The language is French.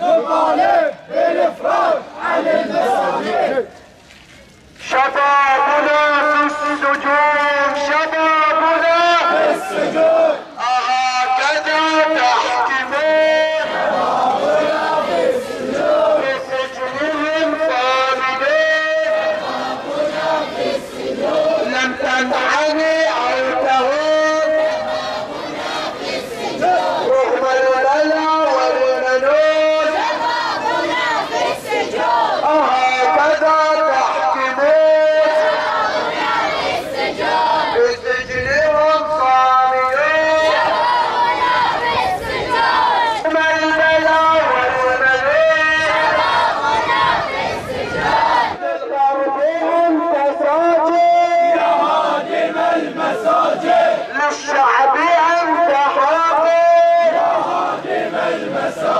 le banlieue et le front, allez le